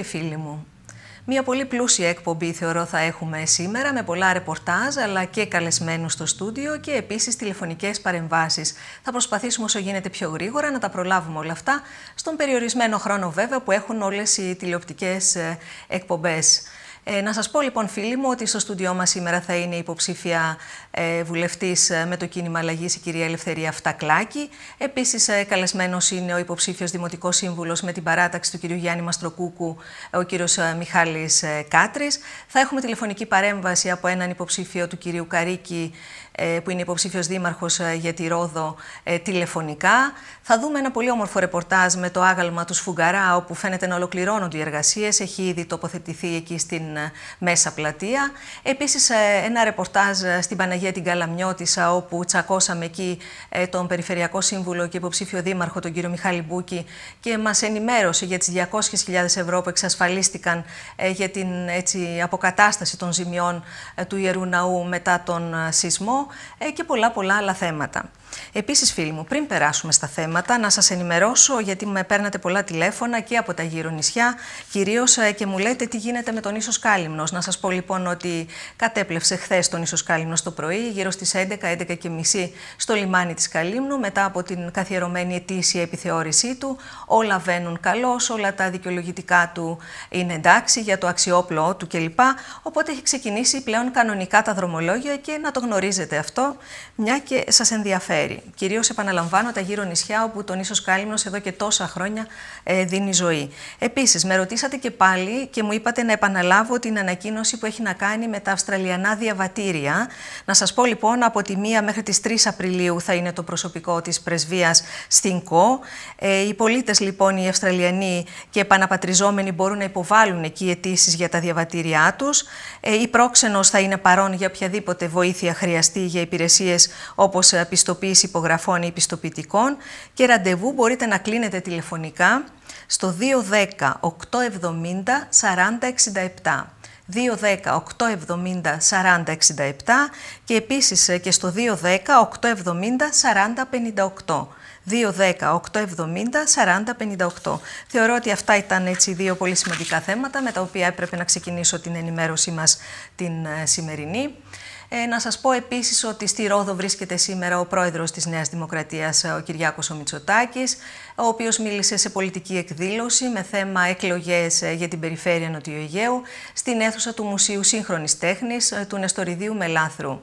μεσημέρι φίλοι μου. Μια πολύ πλούσια εκπομπή θεωρώ θα έχουμε σήμερα με πολλά ρεπορτάζ αλλά και καλεσμένους στο στούντιο και επίσης τηλεφωνικές παρεμβάσεις. Θα προσπαθήσουμε όσο γίνεται πιο γρήγορα να τα προλάβουμε όλα αυτά στον περιορισμένο χρόνο βέβαια που έχουν όλες οι τηλεοπτικές ε, εκπομπές. Ε, να σας πω λοιπόν φίλοι μου ότι στο στούντιό μας σήμερα θα είναι υποψήφια ε, βουλευτής ε, με το κίνημα αλλαγής η κυρία Ελευθερία Φτακλάκη. Επίσης ε, καλεσμένος είναι ο υποψήφιος δημοτικός σύμβουλος με την παράταξη του κυρίου Γιάννη Μαστροκούκου, ο κύριος ε, Μιχάλης Κάτρης. Θα έχουμε τηλεφωνική παρέμβαση από έναν υποψήφιο του κυρίου Καρίκη που είναι υποψήφιος δήμαρχος για τη Ρόδο τηλεφωνικά. Θα δούμε ένα πολύ όμορφο ρεπορτάζ με το άγαλμα του Σφουγγαρά, όπου φαίνεται να ολοκληρώνονται οι εργασίες. Έχει ήδη τοποθετηθεί εκεί στην μέσα πλατεία. Επίσης ένα ρεπορτάζ στην Παναγία για την Καλαμιώτησα, όπου τσακώσαμε εκεί ε, τον Περιφερειακό Σύμβουλο και υποψήφιο Δήμαρχο, τον κύριο Μιχάλη Μπούκη, και μας ενημέρωσε για τις 200.000 ευρώ που εξασφαλίστηκαν ε, για την έτσι, αποκατάσταση των ζημιών ε, του Ιερού Ναού μετά τον σεισμό και πολλά πολλά άλλα θέματα. Επίσης, φίλοι μου, πριν περάσουμε στα θέματα, να σας ενημερώσω, γιατί με παίρνατε πολλά τηλέφωνα και από τα γύρω νησιά, κυρίως και μου λέτε τι γίνεται με τον ίσο Κάλυμνο. Να σας πω λοιπόν ότι κατέπλευσε χθες τον ίσο Κάλυμνο το πρωί, γύρω στις 11, 11 και μισή, στο λιμάνι της Καλύμνου, μετά από την καθιερωμένη ετήσια επιθεώρησή του. Όλα βαίνουν καλώς, όλα τα δικαιολογητικά του είναι εντάξει για το αξιόπλο του κλπ. Οπότε έχει ξεκινήσει πλέον κανονικά τα δρομολόγια και να το γνωρίζετε αυτό, μια και σας ενδιαφέρει. Κυρίως επαναλαμβάνω τα γύρω νησιά όπου τον ίσος κάλυμνος εδώ και τόσα χρόνια ε, δίνει ζωή. Επίσης, με ρωτήσατε και πάλι και μου είπατε να επαναλάβω την ανακοίνωση που έχει να κάνει με τα Αυστραλιανά διαβατήρια. Να σας πω λοιπόν, από τη 1 μέχρι τις 3 Απριλίου θα είναι το προσωπικό της πρεσβείας στην ΚΟ. Ε, οι πολίτες λοιπόν, οι Αυστραλιανοί και επαναπατριζόμενοι μπορούν να υποβάλουν εκεί αιτήσεις για τα διαβατήριά τους. Ε, η πρόξενος θα είναι παρόν για οποιαδήποτε βοήθεια χρειαστεί για υπηρεσίες όπως ε, πιστοποίηση υπογραφών ή πιστοποιητικών και ραντεβού μπορείτε να κλείνετε τηλεφωνικά στο 210 870 4067. 210 870 4067 και επίσης ε, και στο 210 870 4058. 210 870 4058. Θεωρώ ότι αυτά ήταν έτσι δύο πολύ σημαντικά θέματα με τα οποία έπρεπε να ξεκινήσω την ενημέρωσή μας την ε, σημερινή. Ε, να σας πω επίσης ότι στη Ρόδο βρίσκεται σήμερα ο πρόεδρος της Νέας Δημοκρατίας, ο Κυριάκος ο Μητσοτάκης, ο οποίος μίλησε σε πολιτική εκδήλωση με θέμα εκλογές ε, για την περιφέρεια Νοτιού Αιγαίου στην αίθουσα του Μουσείου Σύγχρονης Τέχνης ε, του Νεστοριδίου Μελάθρου.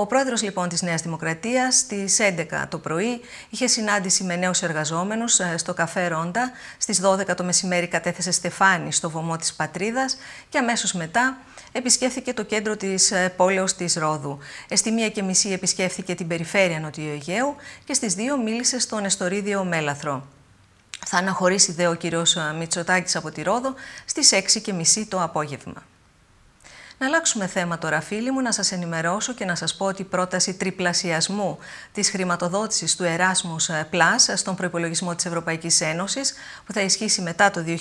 Ο πρόεδρος λοιπόν της Νέας Δημοκρατίας στις 11 το πρωί είχε συνάντηση με νέους εργαζόμενους ε, στο καφέ Ρόντα. Στις 12 το μεσημέρι κατέθεσε στεφάνι στο βωμό της Πατρίδας και αμέσως μετά επισκέφθηκε το κέντρο της ε, πόλεως της Ρόδου. Στη μία και μισή επισκέφθηκε την περιφέρεια Νοτιού Αιγαίου και στις 2 μίλησε στον Εστορίδιο Μέλαθρο. Θα αναχωρήσει δε ο κύριος ε, Μητσοτάκης από τη Ρόδο στις 6.30 το απόγευμα. Να αλλάξουμε θέμα τώρα, φίλοι μου, να σας ενημερώσω και να σας πω ότι η πρόταση τριπλασιασμού της χρηματοδότησης του Erasmus Plus στον προϋπολογισμό της Ευρωπαϊκής Ένωσης, που θα ισχύσει μετά το 2020,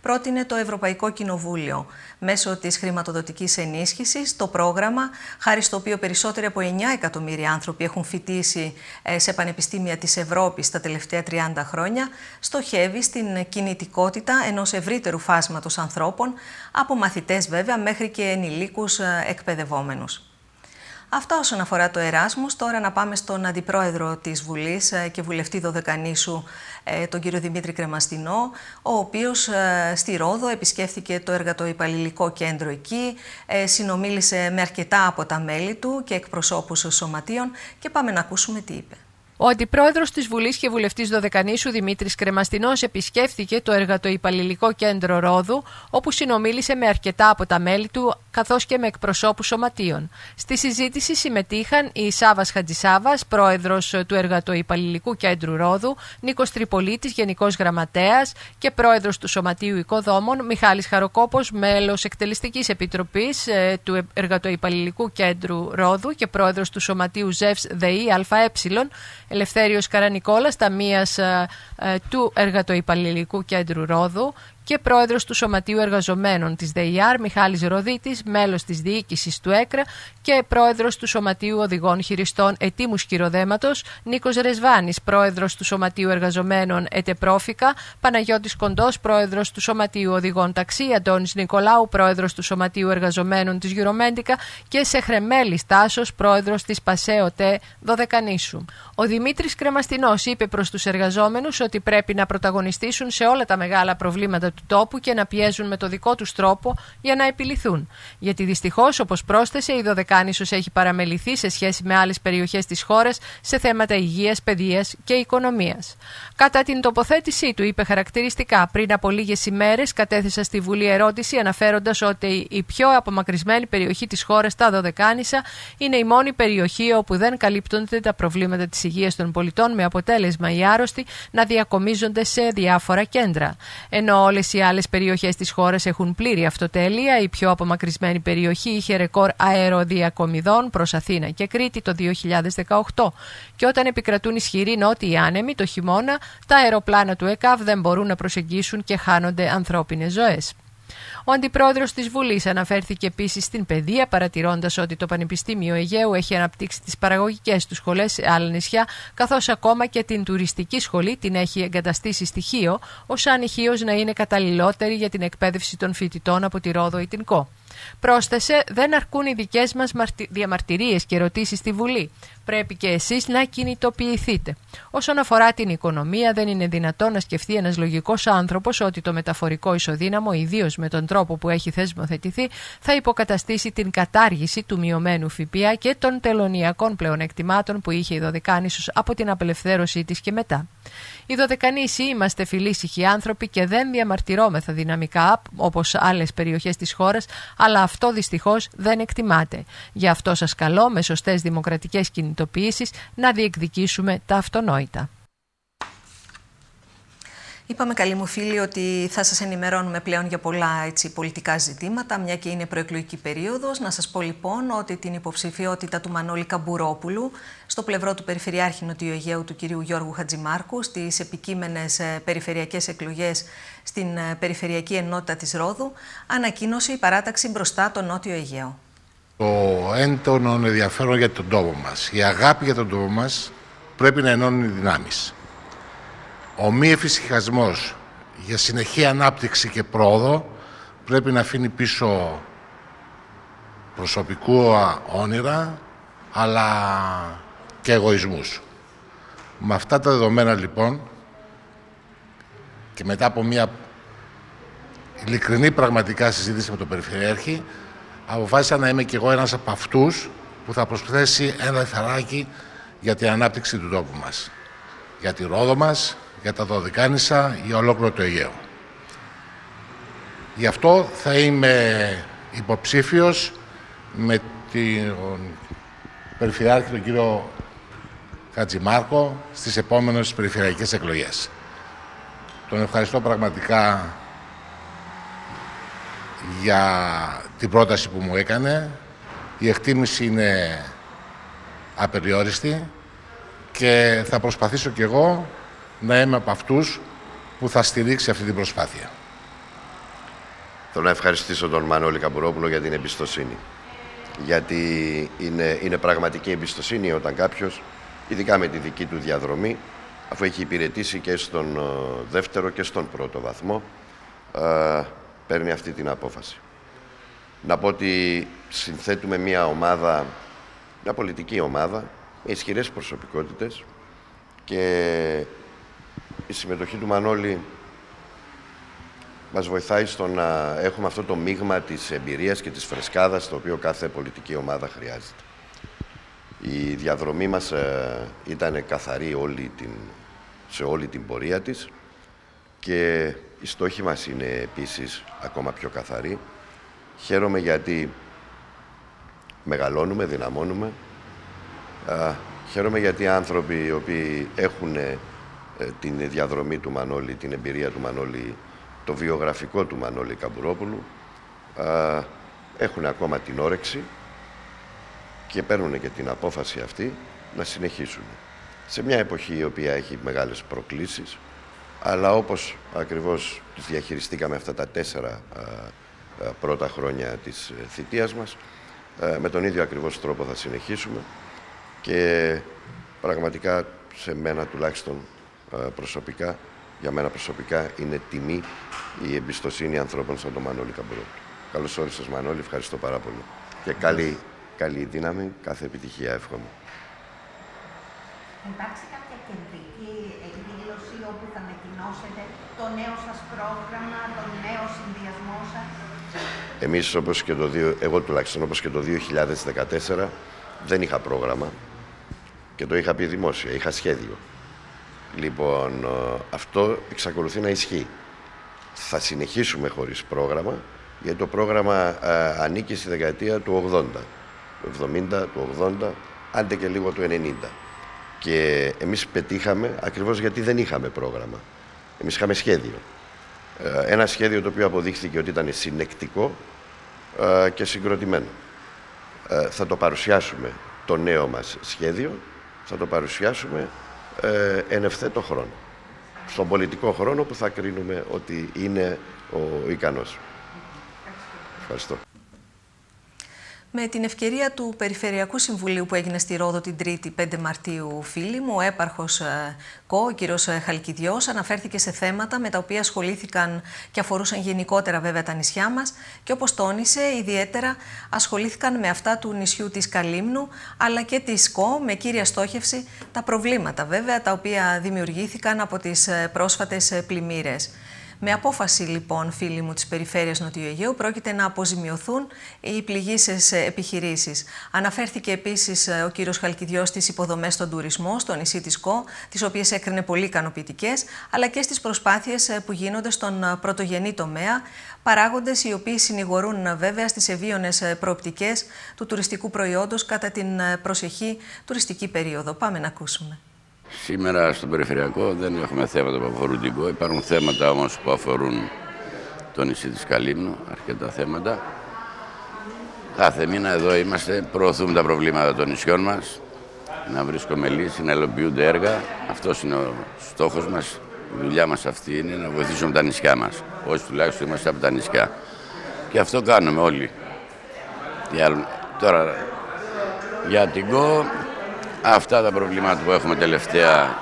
πρότεινε το Ευρωπαϊκό Κοινοβούλιο. Μέσω της χρηματοδοτικής ενίσχυσης, το πρόγραμμα, χάρη στο οποίο περισσότεροι από 9 εκατομμύρια άνθρωποι έχουν φοιτήσει ε, σε πανεπιστήμια της Ευρώπης τα τελευταία 30 χρόνια, στοχεύει στην κινητικότητα ενός ευρύτερου φάσματος ανθρώπων, από μαθητές βέβαια μέχρι και ενηλίκους ε, εκπαιδευόμενους. Αυτά όσον αφορά το Εράσμος. Τώρα να πάμε στον Αντιπρόεδρο της Βουλής ε, και Βουλευτή Δωδεκανήσου, ε, τον κύριο Δημήτρη Κρεμαστινό, ο οποίος στη Ρόδο επισκέφθηκε το εργατοϊπαλληλικό κέντρο εκεί, συνομίλησε με αρκετά από τα μέλη του και εκπροσώπους σωματείων και πάμε να ακούσουμε τι είπε. Ο αντιπρόεδρος της Βουλής και βουλευτής Δωδεκανήσου Δημήτρης Κρεμαστινός επισκέφθηκε το εργατοϊπαλληλικό κέντρο Ρόδου, όπου συνομίλησε με αρκετά από τα μέλη του, καθώς και με εκπροσώπους σωματείων. Στη συζήτηση συμμετείχαν η Σάβας Χατζησάβας, πρόεδρος του εργατοϊπαλληλικού κέντρου Ρόδου, Νίκος Τριπολίτη, Γενικός Γραμματέας και πρόεδρος του Σωματείου Οικοδόμων, Μιχάλης Χαροκόπος, μέλος εκτελεστικής επιτροπής ε, του εργατοϊπαλληλικού κέντρου Ρόδου και πρόεδρος του Σωματείου ΖΕΒΣ ΔΕΗ ΑΕ Ελευθέριος Καρανικόλας, ταμείας ε, ε, του Εργατοϊπαλληλικού Κέντρου Ρόδου και πρόεδρος του Σωματείου Εργαζομένων της ΔΕΙΑΡ Μιχάλης Ροδίτης, μέλος της διοίκησης του ΕΚΡΑ και πρόεδρος του Σωματείου Οδηγών Χειριστών Ετήμου Σκυροδέματος, Νίκος Ρεσβάνης, πρόεδρος του Σωματείου Εργαζομένων Ετεπρόφικα, Παναγιώτης Κοντός, πρόεδρος του Σωματείου Οδηγών Ταξί, Αντώνης Νικολάου, πρόεδρος του Σωματείου Εργαζομένων της Γιουρομέντικα και Σεχρεμέλη Τάσος, πρόεδρος της ΠΑΣΕΟΤΕ Δωδεκανήσου. Ο Δημήτρης Κρεμαστινός είπε προς τους εργαζόμενους ότι πρέπει να πρωταγωνιστήσουν σε όλα τα μεγάλα προβλήματα του τόπου και να πιέζουν με το δικό τους τρόπο για να επιληθούν. Γιατί δυστυχώς, όπως πρόσθεσε, η Δωδεκάνησος έχει παραμεληθεί σε σχέση με άλλες περιοχές της χώρας σε θέματα υγείας, παιδείας και οικονομίας. Κατά την τοποθέτησή του, είπε χαρακτηριστικά πριν από λίγες ημέρες, κατέθεσα στη Βουλή ερώτηση αναφέροντας ότι η πιο απομακρυσμένη περιοχή της χώρας, τα Δωδεκάνησα, είναι η μόνη περιοχή όπου δεν καλύπτονται τα προβλήματα της υγείας των πολιτών, με αποτέλεσμα οι άρρωστοι να διακομίζονται σε διάφορα κέντρα. Ενώ όλες οι άλλες περιοχές της χώρας έχουν πλήρη αυτοτέλεια, η πιο απομακρυσμένη περιοχή είχε ρεκόρ αεροδιακομιδών προς Αθήνα και Κρήτη το 2018. Και όταν επικρατούν ισχυροί νότιοι άνεμοι το χειμώνα, τα αεροπλάνα του ΕΚΑΒ δεν μπορούν να προσεγγίσουν και χάνονται ανθρώπινες ζωές. Ο αντιπρόεδρος της Βουλής αναφέρθηκε επίσης στην παιδεία, παρατηρώντας ότι το Πανεπιστήμιο Αιγαίου έχει αναπτύξει τις παραγωγικές του σχολές σε άλλα νησιά, καθώς ακόμα και την τουριστική σχολή την έχει εγκαταστήσει στοιχείο, ως αν να είναι καταλληλότερη για την εκπαίδευση των φοιτητών από τη Ρόδο ή την ΚΟ. Πρόσθεσε, δεν αρκούν οι δικές μας διαμαρτυρίες και ερωτήσεις στη Βουλή. Πρέπει και εσείς να κινητοποιηθείτε. Όσον αφορά την οικονομία, δεν είναι δυνατό να σκεφτεί ένας λογικός άνθρωπος ότι το μεταφορικό ισοδύναμο, ιδίως με τον τρόπο που έχει θεσμοθετηθεί, θα υποκαταστήσει την κατάργηση του μειωμένου ΦΠΑ και των τελωνιακών πλεονεκτημάτων που είχε η Δωδεκάνησο από την απελευθέρωσή της και μετά. Οι Δωδεκανήσοι είμαστε φιλήσυχοι άνθρωποι και δεν διαμαρτυρόμεθα δυναμικά όπως άλλες περιοχές της χώρας, αλλά αυτό δυστυχώς δεν εκτιμάται. Γι' αυτό σας καλώ με σωστές δημοκρατικές κινητοποιήσεις να διεκδικήσουμε τα αυτονόητα. Είπαμε καλή μου φίλη ότι θα σας ενημερώνουμε πλέον για πολλά έτσι, πολιτικά ζητήματα, μια και είναι προεκλογική περίοδος. Να σας πω λοιπόν ότι την υποψηφιότητα του Μανώλη Καμπουρόπουλου στο πλευρό του Περιφερειάρχη Νοτιού Αιγαίου του κυρίου Γιώργου Χατζημάρκου στις επικείμενες ε, περιφερειακές εκλογές στην ε, Περιφερειακή Ενότητα της Ρόδου ανακοίνωσε η παράταξη μπροστά το Νότιο Αιγαίο. Το έντονο ενδιαφέρον για τον τόπο μας, η αγάπη για τον τόπο μας πρέπει να ενώνουν οι δυνάμεις. Ο μη εφησυχασμός για συνεχή ανάπτυξη και πρόοδο πρέπει να αφήνει πίσω προσωπικού όνειρα αλλά και εγωισμούς. Με αυτά τα δεδομένα λοιπόν και μετά από μια ειλικρινή πραγματικά συζήτηση με τον Περιφερειάρχη αποφάσισα να είμαι και εγώ ένας από αυτούς που θα προσθέσει ένα θαράκι για την ανάπτυξη του τόπου μας. Για τη Ρόδο μας, για τα Δωδικάνησα, για ολόκληρο το Αιγαίο. Γι' αυτό θα είμαι υποψήφιος με τον Περιφερειάρχη, τον κύριο Χατζημάρκο, στις επόμενες περιφερειακές εκλογές. Τον ευχαριστώ πραγματικά για την πρόταση που μου έκανε. Η εκτίμηση είναι απεριόριστη και θα προσπαθήσω κι εγώ να είμαι από αυτούς που θα στηρίξει αυτή την προσπάθεια. Θέλω να ευχαριστήσω τον Μανώλη Καμπουρόπουλο για την εμπιστοσύνη. Γιατί είναι, είναι πραγματική εμπιστοσύνη όταν κάποιος, ειδικά με τη δική του διαδρομή, αφού έχει υπηρετήσει και στον ε, δεύτερο και στον πρώτο βαθμό, ε, παίρνει αυτή την απόφαση. Να πω ότι συνθέτουμε μια ομάδα, μια πολιτική ομάδα, με ισχυρές προσωπικότητες και η συμμετοχή του Μανώλη μας βοηθάει στο να έχουμε αυτό το μείγμα της εμπειρίας και της φρεσκάδας το οποίο κάθε πολιτική ομάδα χρειάζεται. Η διαδρομή μας ε, ήταν καθαρή όλη την, σε όλη την πορεία της και η στόχη μας είναι επίσης ακόμα πιο καθαρή. Χαίρομαι γιατί μεγαλώνουμε, δυναμώνουμε. χαίρομαι γιατί οι άνθρωποι οι οποίοι έχουν ε, την διαδρομή του Μανώλη, την εμπειρία του Μανώλη, το βιογραφικό του Μανώλη Καμπουρόπουλου, έχουν ακόμα την όρεξη και παίρνουν και την απόφαση αυτή να συνεχίσουν. Σε μια εποχή η οποία έχει μεγάλες προκλήσεις, αλλά όπως ακριβώς τις διαχειριστήκαμε αυτά τα τέσσερα πρώτα χρόνια της θητείας μας. Με τον ίδιο ακριβώς τρόπο θα συνεχίσουμε και πραγματικά σε μένα τουλάχιστον προσωπικά, για μένα προσωπικά είναι τιμή η εμπιστοσύνη ανθρώπων σαν τον Μανώλη Καμπρό. Καλώς όρισες Μανώλη, ευχαριστώ πάρα πολύ. Και καλή, καλή δύναμη, κάθε επιτυχία εύχομαι. Υπάρχει κάποια κεντρική εκδήλωση όπου θα ανακοινώσετε το νέο σας πρόγραμμα, το νέο συνδυασμό σας; Εμείς όπως και το, εγώ τουλάχιστον όπως και το 2014 δεν είχα πρόγραμμα και το είχα πει δημόσια, είχα σχέδιο. Λοιπόν, ε, αυτό εξακολουθεί να ισχύει. Θα συνεχίσουμε χωρίς πρόγραμμα, γιατί το πρόγραμμα ε, ανήκει στη δεκαετία του 80, του 70, του 80, άντε και λίγο του 90. Και εμείς πετύχαμε ακριβώς γιατί δεν είχαμε πρόγραμμα. Εμείς είχαμε σχέδιο. Ε, ένα σχέδιο το οποίο αποδείχθηκε ότι ήταν συνεκτικό και συγκροτημένο. Θα το παρουσιάσουμε το νέο μας σχέδιο, θα το παρουσιάσουμε ε, εν ευθέτω χρόνο. Στον πολιτικό χρόνο που θα κρίνουμε ότι είναι ο ικανός. Ευχαριστώ. Με την ευκαιρία του Περιφερειακού Συμβουλίου που έγινε στη Ρόδο την 3η 5 Μαρτίου, φίλοι μου, ο έπαρχος ε, ΚΟ, ο κύριος ε, Χαλκιδιός, αναφέρθηκε σε θέματα με τα οποία ασχολήθηκαν και αφορούσαν γενικότερα βέβαια τα νησιά μας και όπως τόνισε, ιδιαίτερα ασχολήθηκαν με αυτά του νησιού της Καλύμνου, αλλά και της ΚΟ, με κύρια στόχευση τα προβλήματα βέβαια τα οποία δημιουργήθηκαν από τις ε, πρόσφατες πλημμύρες. Με απόφαση λοιπόν, φίλοι μου της περιφέρειας Νοτιού Αιγαίου, πρόκειται να αποζημιωθούν οι πληγήσεις επιχειρήσεις. Αναφέρθηκε επίσης ε, ο κύριος Χαλκιδιός στις υποδομές στον τουρισμό, στο νησί της ΚΟ, τις οποίες έκρινε πολύ ικανοποιητικές, αλλά και στις προσπάθειες ε, που γίνονται στον ε, πρωτογενή τομέα, παράγοντες οι οποίοι συνηγορούν βέβαια στις ευίωνες προοπτικές του τουριστικού προϊόντος κατά την προσεχή τουριστική περίοδο. Πάμε να ακούσουμε. Σήμερα στο περιφερειακό δεν έχουμε θέματα που αφορούν την ΚΟ. Υπάρχουν θέματα όμως που αφορούν το νησί της Καλύμνου, αρκετά θέματα. Κάθε μήνα εδώ είμαστε, προωθούμε τα προβλήματα των νησιών μας, να βρίσκουμε λύσεις, να ελοποιούνται έργα. Αυτός είναι ο στόχος μας. Η δουλειά μας αυτή είναι να βοηθήσουμε τα νησιά μας. Όσοι τουλάχιστον είμαστε από τα νησιά. Και αυτό κάνουμε όλοι. Τώρα, για την ΚΟ Αυτά τα προβλήματα που έχουμε τελευταία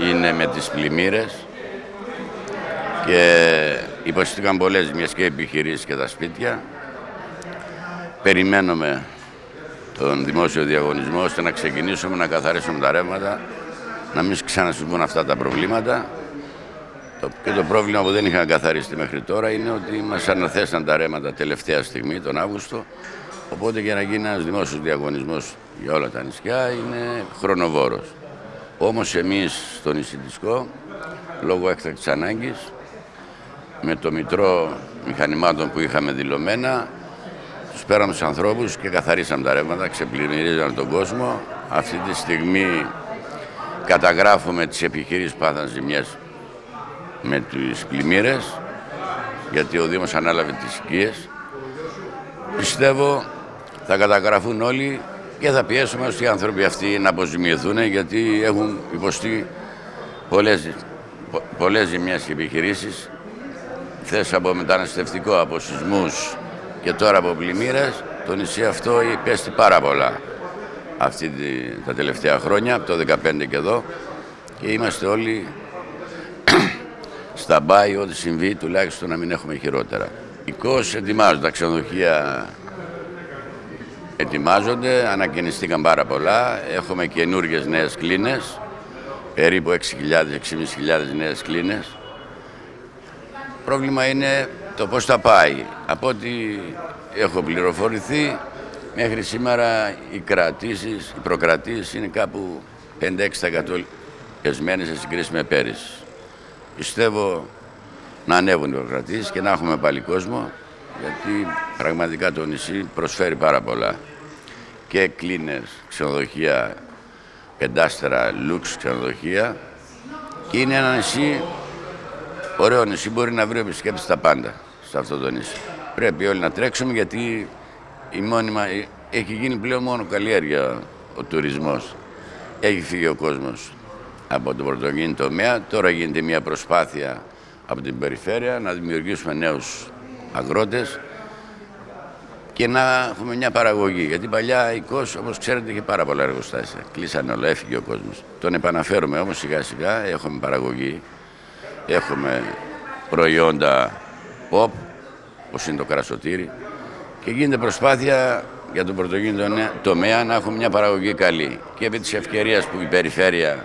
είναι με τις πλημμύρες και υποστήκαν πολλές ζημιές και επιχειρήσεις και τα σπίτια. Περιμένουμε τον δημόσιο διαγωνισμό ώστε να ξεκινήσουμε να καθαρίσουμε τα ρεύματα, να μην ξανασυμβούν αυτά τα προβλήματα. Και το πρόβλημα που δεν είχαν καθαρίσει μέχρι τώρα είναι ότι μας αναθέσαν τα ρέματα τελευταία στιγμή, τον Αύγουστο, οπότε για να γίνει ένας δημόσιος διαγωνισμός για όλα τα νησιά είναι χρονοβόρος. Όμως εμείς στο νησί λόγω έκτακτης ανάγκης, με το μητρό μηχανημάτων που είχαμε δηλωμένα, τους πέραμε τους ανθρώπους και καθαρίσαμε τα ρεύματα, ξεπλημμυρίζαμε τον κόσμο. Αυτή τη στιγμή καταγράφουμε τις επιχειρήσεις που πάθαν ζημιές με τις πλημμύρες, γιατί ο Δήμος ανάλαβε τις οικίες. Πιστεύω θα καταγραφούν όλοι και θα πιέσουμε ώστε οι άνθρωποι αυτοί να αποζημιωθούν γιατί έχουν υποστεί πολλές, πολλές ζημιές και επιχειρήσεις θες από μεταναστευτικό, από σεισμούς και τώρα από πλημμύρες το νησί αυτό υπέστη πάρα πολλά αυτή τα τελευταία χρόνια, από το 2015 και εδώ και είμαστε όλοι στα μπάι ό,τι συμβεί τουλάχιστον να μην έχουμε χειρότερα. Οι κόσες ετοιμάζουν τα ξενοδοχεία ετοιμάζονται, ανακαινιστήκαν πάρα πολλά. Έχουμε καινούργιες νέες κλίνες, περίπου 6.000-6.500 νέες κλίνες. Πρόβλημα είναι το πώς θα πάει. Από ό,τι έχω πληροφορηθεί, μέχρι σήμερα οι κρατήσεις, οι προκρατήσεις είναι κάπου 5-6% εσμένες σε συγκρίση με πέρυσι. Πιστεύω να ανέβουν οι προκρατήσεις και να έχουμε πάλι κόσμο γιατί πραγματικά το νησί προσφέρει πάρα πολλά. Και κλίνες, ξενοδοχεία, πεντάστερα, λουξ ξενοδοχεία και είναι ένα νησί, ωραίο νησί, μπορεί να βρει επισκέπτες τα πάντα σε αυτό το νησί. Πρέπει όλοι να τρέξουμε γιατί η μόνιμα, έχει γίνει πλέον μόνο καλλιέργεια ο τουρισμός. Έχει φύγει ο κόσμος από τον πρωτογενή τομέα, τώρα γίνεται μια προσπάθεια από την περιφέρεια, να δημιουργήσουμε νέους αγρότες και να έχουμε μια παραγωγή. Γιατί παλιά η ΚΟΣ, όπως ξέρετε, είχε πάρα πολλά εργοστάσια. Κλείσανε όλα, έφυγε ο κόσμος. Τον επαναφέρουμε όμως σιγά σιγά, έχουμε παραγωγή, έχουμε προϊόντα pop, όπως είναι το κρασοτήρι, και γίνεται προσπάθεια για τον πρωτογενή τομέα να έχουμε μια παραγωγή καλή. Και επί της ευκαιρίας που η περιφέρεια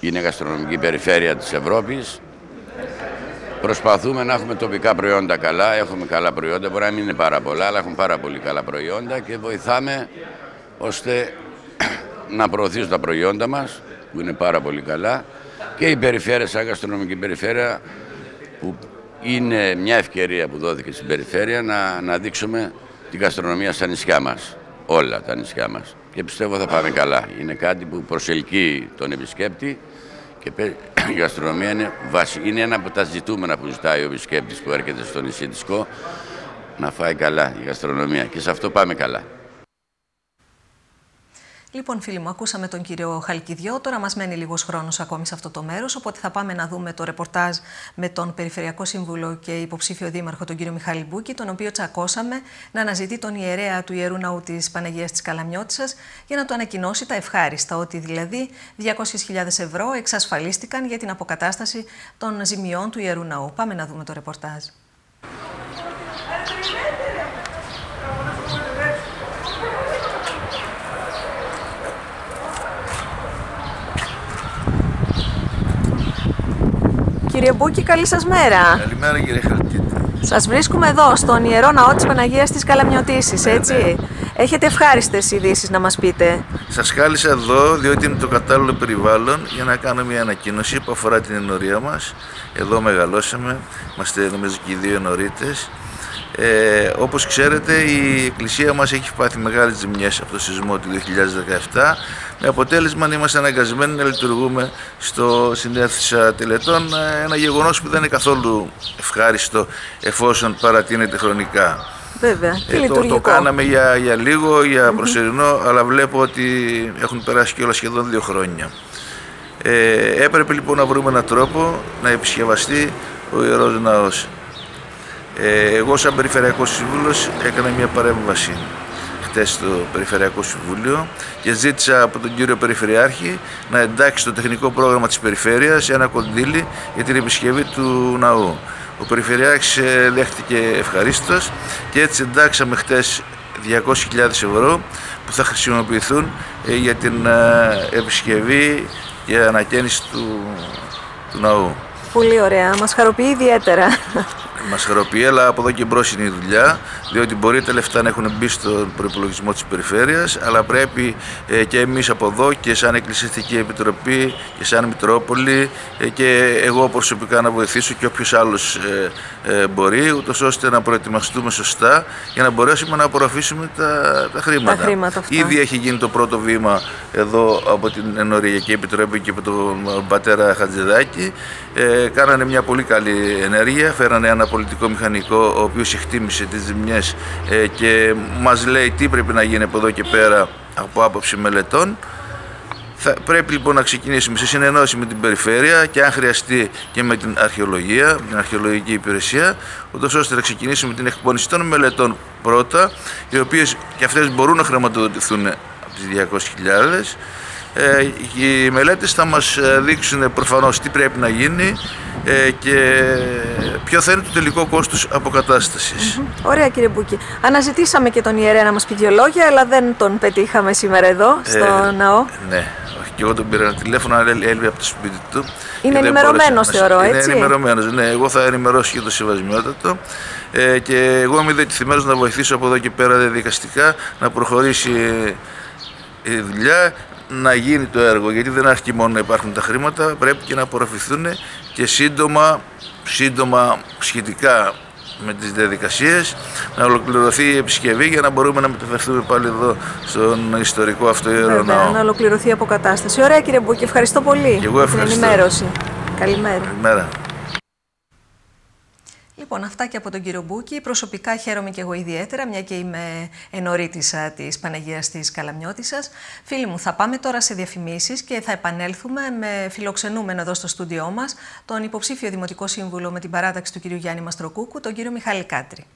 είναι γαστρονομική περιφέρεια της Ευρώπης, Προσπαθούμε να έχουμε τοπικά προϊόντα καλά, έχουμε καλά προϊόντα, μπορεί να μην είναι πάρα πολλά, αλλά έχουμε πάρα πολύ καλά προϊόντα και βοηθάμε ώστε να προωθήσουν τα προϊόντα μας, που είναι πάρα πολύ καλά, και η περιφέρεια, σαν γαστρονομική περιφέρεια, που είναι μια ευκαιρία που δόθηκε στην περιφέρεια να, να δείξουμε την γαστρονομία στα νησιά μας, όλα τα νησιά μας. Και πιστεύω θα πάμε καλά. Είναι κάτι που προσελκύει τον επισκέπτη και η γαστρονομία είναι, είναι ένα από τα ζητούμενα που ζητάει ο επισκέπτης που έρχεται στο νησί της Κο, να φάει καλά η γαστρονομία και σε αυτό πάμε καλά. Λοιπόν, φίλοι μου, ακούσαμε τον κύριο Χαλκιδιό. Τώρα μας μένει λίγος χρόνος ακόμη σε αυτό το μέρος. Οπότε θα πάμε να δούμε το ρεπορτάζ με τον Περιφερειακό Σύμβουλο και υποψήφιο δήμαρχο, τον κύριο Μιχάλη Μπούκη, τον οποίο τσακώσαμε να αναζητεί τον ιερέα του ιερού ναού της Παναγίας της Καλαμιώτησα για να του ανακοινώσει τα ευχάριστα. Ότι δηλαδή 200.000 ευρώ εξασφαλίστηκαν για την αποκατάσταση των ζημιών του ιερού ναού. Πάμε να δούμε το ρεπορτάζ. Κύριε Μπούκη, καλή σας μέρα. Καλημέρα κύριε Χαλκίτη. Σας βρίσκουμε εδώ, στον Ιερό Ναό της Παναγίας της Καλαμιωτήσης, ναι, έτσι. Ναι. Έχετε ευχάριστες ειδήσεις να μας πείτε. Σας κάλεσα εδώ, διότι είναι το κατάλληλο περιβάλλον, για να κάνω μια ανακοίνωση που αφορά την ενορία μας. Εδώ μεγαλώσαμε, είμαστε νομίζω και οι δύο ενορίτες. Ε, όπως ξέρετε η εκκλησία μας έχει πάθει μεγάλες ζημιές από το σεισμό του 2017 με αποτέλεσμα να είμαστε αναγκασμένοι να λειτουργούμε στο συνέθισα τελετών ένα γεγονός που δεν είναι καθόλου ευχάριστο εφόσον παρατείνεται χρονικά. Βέβαια. Ε, το, το κάναμε για, για λίγο, για προσωρινό, αλλά βλέπω ότι έχουν περάσει και όλα σχεδόν δύο χρόνια. Ε, έπρεπε λοιπόν να βρούμε έναν τρόπο να επισκευαστεί ο Ιερός Ναός. Ε, εγώ σαν Περιφερειακός Σύμβουλος έκανα μια παρέμβαση χτες στο Περιφερειακό Συμβούλιο και ζήτησα από τον κύριο Περιφερειάρχη να εντάξει στο τεχνικό πρόγραμμα της Περιφέρειας ένα κονδύλι για την επισκευή του ναού. Ο Περιφερειάρχης ε, δέχτηκε ευχαρίστως και έτσι εντάξαμε χτες 200.000 ευρώ που θα χρησιμοποιηθούν ε, για την επισκευή και ανακαίνιση του, του ναού. Πολύ ωραία. Μας χαροποιεί ιδιαίτερα. Μας χαροποιεί, αλλά από εδώ και μπρος είναι η δουλειά, διότι μπορεί τα λεφτά να έχουν μπει στον προπολογισμό της περιφέρειας, αλλά πρέπει ε, και εμείς από εδώ και σαν Εκκλησιαστική Επιτροπή και σαν Μητρόπολη ε, και εγώ προσωπικά να βοηθήσω και όποιος άλλος ε, μπορεί, ούτως ώστε να προετοιμαστούμε σωστά για να μπορέσουμε να απορροφήσουμε τα, τα χρήματα. Τα χρήματα Ήδη έχει γίνει το πρώτο βήμα εδώ από την Ενοριακή Επιτροπή και από τον πατέρα Χατζηδάκη. Ε, κάνανε μια πολύ καλή ενέργεια, φέρανε ένα πολιτικό μηχανικό ο οποίος εκτίμησε τις ζημιές ε, και μας λέει τι πρέπει να γίνει από εδώ και πέρα από άποψη μελετών. Θα, πρέπει λοιπόν να ξεκινήσουμε σε συνεννόηση με την περιφέρεια και αν χρειαστεί και με την αρχαιολογία, την αρχαιολογική υπηρεσία, ούτως ώστε να ξεκινήσουμε την εκπόνηση των μελετών πρώτα, οι οποίες και αυτές μπορούν να χρηματοδοτηθούν από τις 200.000 ε, οι μελέτες θα μας ε, δείξουν προφανώς τι πρέπει να γίνει ε, και ποιο θα είναι το τελικό κόστος αποκατάστασης; Ωραία κύριε Μπούκη. Αναζητήσαμε και τον ιερέα να μας πει δύο λόγια, αλλά δεν τον πετύχαμε σήμερα εδώ, στο ναό. Ναι, όχι, και εγώ τον πήρα ένα τηλέφωνο, αλλά έλειπε από το σπίτι του. Είναι ενημερωμένος, θεωρώ, έτσι. Είναι ενημερωμένος, ναι. Εγώ θα ενημερώσω και το σεβασμιότατο. Ε, και εγώ είμαι διατηθειμένο να βοηθήσω από εδώ και πέρα διαδικαστικά να προχωρήσει η δουλειά να γίνει το έργο, γιατί δεν αρκεί μόνο να υπάρχουν τα χρήματα, πρέπει και να απορροφηθούν και σύντομα, σύντομα σχετικά με τις διαδικασίες να ολοκληρωθεί η επισκευή για να μπορούμε να μεταφερθούμε πάλι εδώ στον ιστορικό αυτό ιερό ναό. Να ολοκληρωθεί η αποκατάσταση. Ωραία κύριε Μπούκη, ευχαριστώ πολύ και εγώ ευχαριστώ. την ενημέρωση. Καλημέρα. Καλημέρα. Λοιπόν, αυτά και από τον κύριο Μπούκη. Προσωπικά χαίρομαι και εγώ ιδιαίτερα, μια και είμαι ενορίτησα της Παναγίας της Καλαμιώτησα. Φίλοι μου, θα πάμε τώρα σε διαφημίσεις και θα επανέλθουμε με φιλοξενούμενο εδώ στο στούντιό μας τον υποψήφιο Δημοτικό Σύμβουλο με την παράταξη του κύριου Γιάννη Μαστροκούκου, τον κύριο Μιχάλη Κάτρη.